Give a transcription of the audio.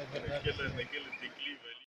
Nikhil Nikhil